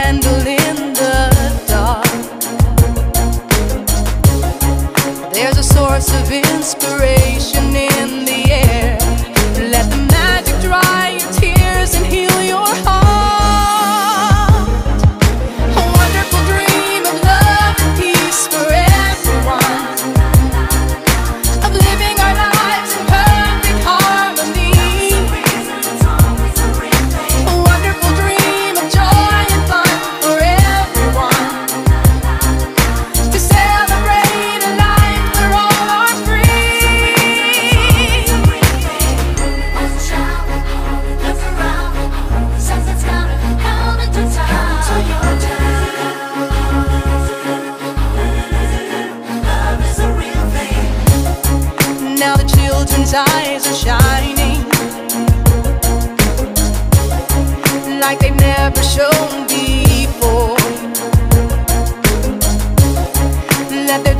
candle in the dark. There's a source of inspiration in the air. now the children's eyes are shining like they've never shown before. Let their